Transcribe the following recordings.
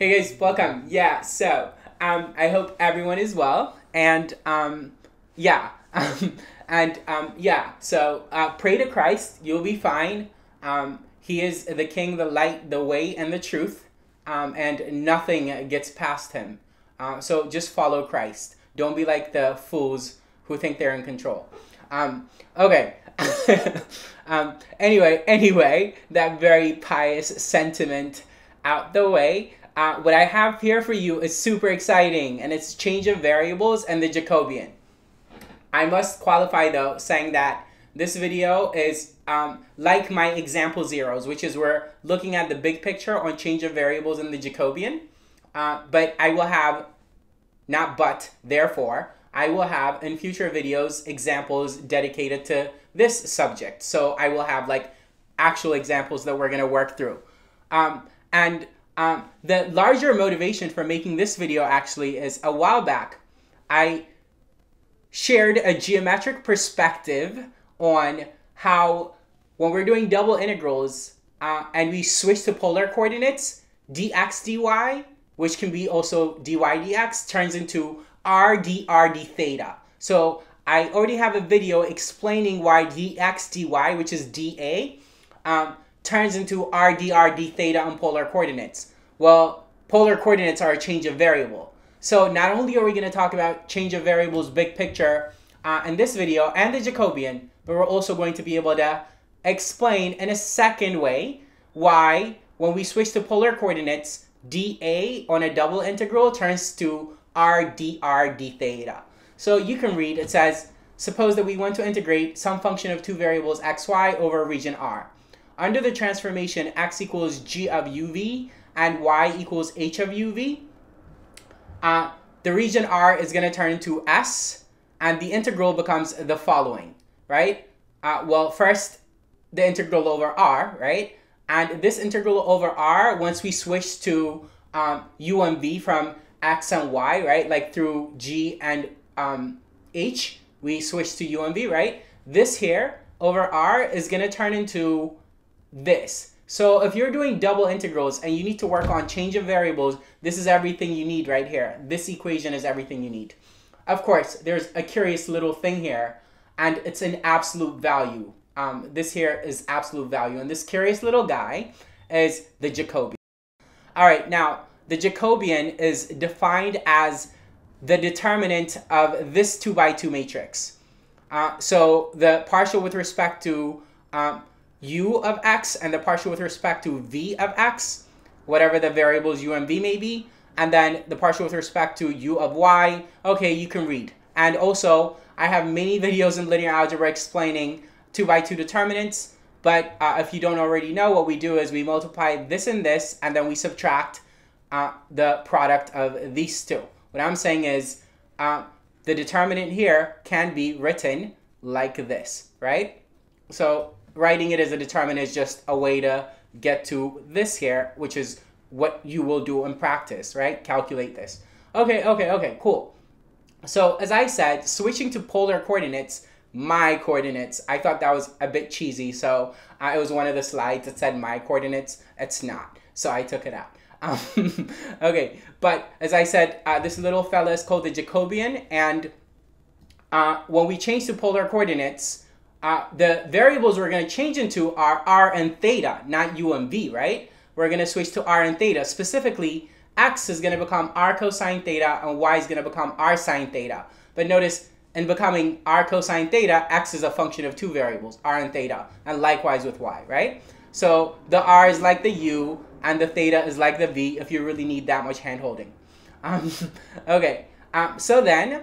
Hey guys, welcome. Yeah, so um, I hope everyone is well, and um, yeah, um, and um, yeah. So uh, pray to Christ, you'll be fine. Um, he is the King, the light, the way, and the truth, um, and nothing gets past him. Uh, so just follow Christ. Don't be like the fools who think they're in control. Um, okay. um, anyway, anyway, that very pious sentiment out the way. Uh, what I have here for you is super exciting, and it's change of variables and the Jacobian. I must qualify though, saying that this video is um, like my example zeros, which is we're looking at the big picture on change of variables in the Jacobian. Uh, but I will have, not but, therefore, I will have in future videos examples dedicated to this subject. So I will have like actual examples that we're going to work through. Um, and um, the larger motivation for making this video actually is a while back, I shared a geometric perspective on how when we're doing double integrals uh, and we switch to polar coordinates, dx dy, which can be also dy dx, turns into r dr d theta. So I already have a video explaining why dx dy, which is dA, um, turns into RDRD theta on polar coordinates. Well, polar coordinates are a change of variable. So not only are we going to talk about change of variables big picture uh, in this video and the Jacobian, but we're also going to be able to explain in a second way why when we switch to polar coordinates, dA on a double integral turns to r dr d theta. So you can read, it says, suppose that we want to integrate some function of two variables xy over region R. Under the transformation x equals g of uv and y equals h of uv, uh, the region R is going to turn into S, and the integral becomes the following, right? Uh, well, first, the integral over R, right? And this integral over R, once we switch to um, u and v from x and y, right? Like through g and um, h, we switch to u and v, right? This here over r is going to turn into this. So if you're doing double integrals and you need to work on change of variables, this is everything you need right here. This equation is everything you need. Of course, there's a curious little thing here, and it's an absolute value. Um, this here is absolute value, and this curious little guy is the Jacobian. All right, now the Jacobian is defined as the determinant of this 2 by 2 matrix. Uh, so the partial with respect to um, u of x and the partial with respect to v of x, whatever the variables u and v may be, and then the partial with respect to u of y, okay, you can read. And also, I have many videos in linear algebra explaining 2 by 2 determinants, but uh, if you don't already know, what we do is we multiply this and this, and then we subtract uh, the product of these two. What I'm saying is uh, the determinant here can be written like this, right? So writing it as a determinant is just a way to get to this here, which is what you will do in practice, right? Calculate this. Okay, okay, okay, cool. So as I said, switching to polar coordinates, my coordinates, I thought that was a bit cheesy. So uh, it was one of the slides that said my coordinates. It's not. So I took it out. Um, okay, but as I said, uh, this little fella is called the Jacobian. And uh, when we change to polar coordinates, uh, the variables we're going to change into are r and theta, not u and v, right? We're going to switch to r and theta. Specifically, x is going to become r cosine theta and y is going to become r sine theta. But notice, in becoming r cosine theta, x is a function of two variables, r and theta, and likewise with y, right? So the r is like the u, and the theta is like the v if you really need that much hand holding. Um, okay, um, so then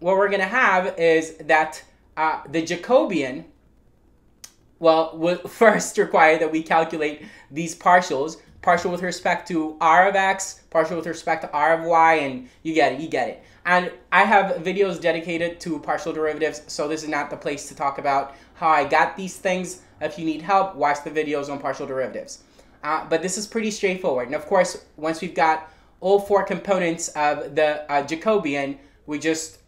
what we're going to have is that uh, the Jacobian, well, will first require that we calculate these partials, partial with respect to r of x, partial with respect to r of y, and you get it, you get it. And I have videos dedicated to partial derivatives, so this is not the place to talk about how I got these things. If you need help, watch the videos on partial derivatives. Uh, but this is pretty straightforward. And of course, once we've got all four components of the uh, Jacobian, we just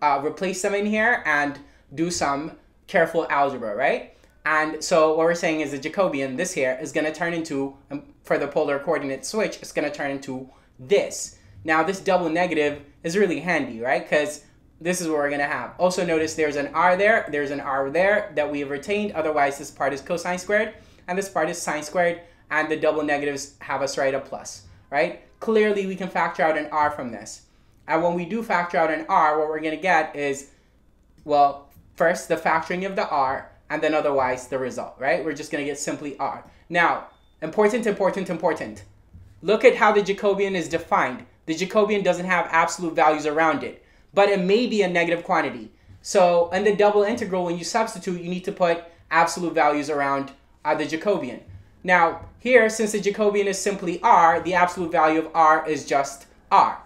uh, replace them in here and do some careful algebra, right? And so what we're saying is the Jacobian, this here, is going to turn into, um, for the polar coordinate switch, it's going to turn into this. Now this double negative is really handy, right? Because this is what we're going to have. Also notice there's an r there, there's an r there that we have retained. Otherwise, this part is cosine squared, and this part is sine squared, and the double negatives have us write a plus, right? Clearly, we can factor out an r from this. And when we do factor out an r, what we're going to get is, well, first the factoring of the r, and then otherwise the result, right? We're just going to get simply r. Now, important, important, important. Look at how the Jacobian is defined. The Jacobian doesn't have absolute values around it but it may be a negative quantity. So in the double integral, when you substitute, you need to put absolute values around uh, the Jacobian. Now, here, since the Jacobian is simply r, the absolute value of r is just r.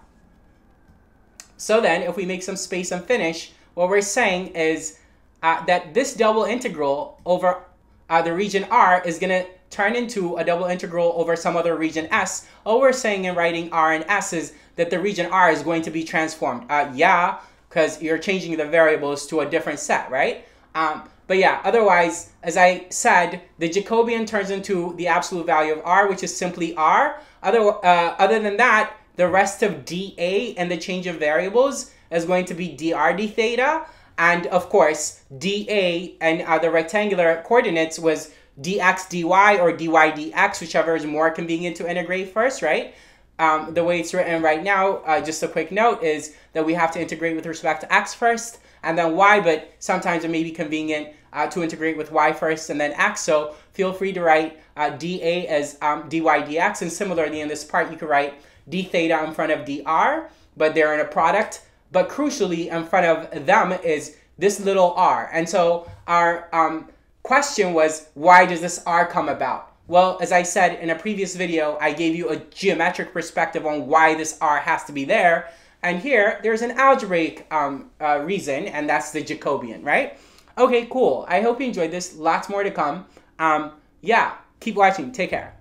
So then, if we make some space and finish, what we're saying is uh, that this double integral over uh, the region r is going to turn into a double integral over some other region s. All we're saying in writing r and s is that the region R is going to be transformed. Uh, yeah, because you're changing the variables to a different set, right? Um, but yeah, otherwise, as I said, the Jacobian turns into the absolute value of R, which is simply R. Other, uh, other than that, the rest of dA and the change of variables is going to be dr d theta. And of course, dA and uh, the rectangular coordinates was dx dy or dy dx, whichever is more convenient to integrate first, right? um, the way it's written right now, uh, just a quick note, is that we have to integrate with respect to x first and then y, but sometimes it may be convenient uh, to integrate with y first and then x. So feel free to write uh, dA as um, dy dx, and similarly in this part, you could write d theta in front of dr, but they're in a product. But crucially, in front of them is this little r. And so our um, question was, why does this r come about? Well, as I said in a previous video, I gave you a geometric perspective on why this R has to be there. And here, there's an algebraic um, uh, reason, and that's the Jacobian, right? Okay, cool. I hope you enjoyed this. Lots more to come. Um, yeah, keep watching. Take care.